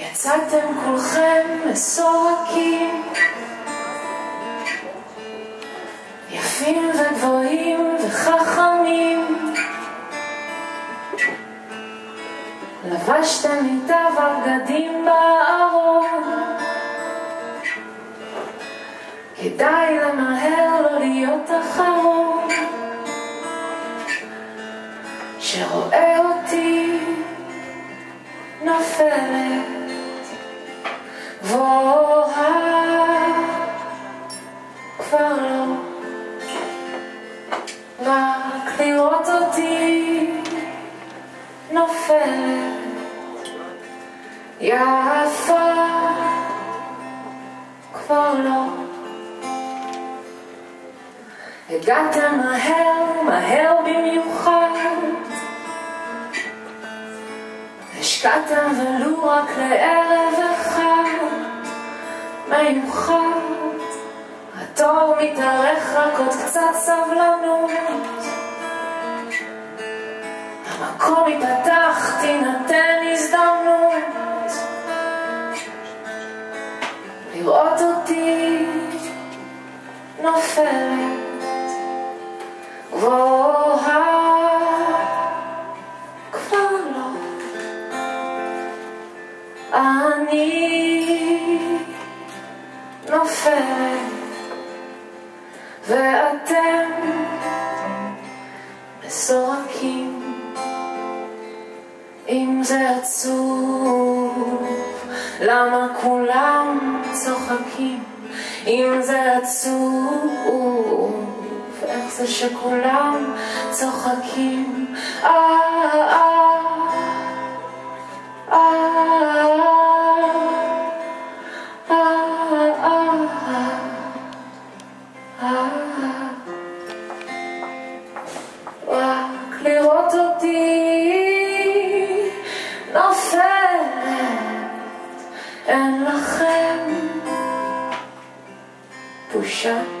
יצאתם כולכם מסורקים, יפים וגבוהים וחכמים. לבשתם מיטב הבגדים בארון, כדאי למהר לא להיות אחרון, שרואה אותי נופלת גבוהה כבר לא רק לראות אותי נופלת יפה כבר לא הגעתם מהר, מהר במיוחד השקעתם ולו רק אחד מיוחד התור מתארך רק עוד קצת סבלנות. המקום ייפתח, תינתן הזדמנות. לראות אותי נופלת. גבוהה. כבר לא. אני נופלת ואתם מסורקים. אם זה עצוב למה כולם צוחקים? אם זה עצוב איך זה שכולם צוחקים? אה אין לכם בושה.